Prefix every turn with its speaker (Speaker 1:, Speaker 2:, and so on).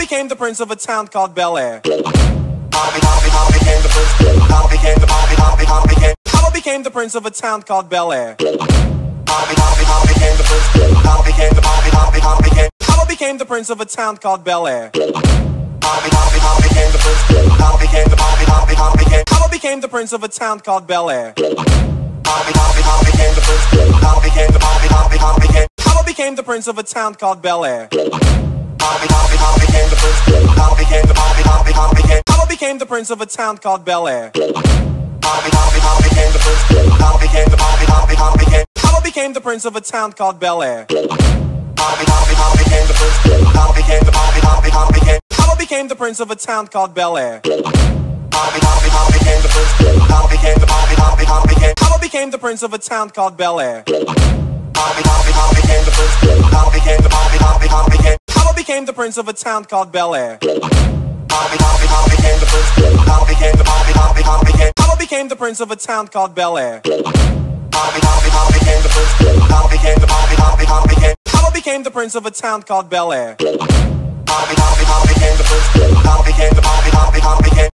Speaker 1: became the prince of a town called Bel Air.
Speaker 2: How became the prince?
Speaker 1: Of a town called Bel Air.
Speaker 2: how became the prince?
Speaker 1: Of a town called Bel Air.
Speaker 2: how became the prince?
Speaker 1: Of a town called Bel Air.
Speaker 2: How became the prince
Speaker 1: of a town called Bel Air.
Speaker 2: Became the prince
Speaker 1: of a town called Bel Air.
Speaker 2: how became the prince?
Speaker 1: Of a town called Bel Air.
Speaker 2: how became the prince?
Speaker 1: Of a town called Bel Air.
Speaker 2: how became the prince?
Speaker 1: Of a town called Bel Air.
Speaker 2: How became the prince
Speaker 1: of a town called Bel Air.
Speaker 2: Prince
Speaker 1: of a town called Bel Air.
Speaker 2: how became the prince
Speaker 1: of a town called Bel Air.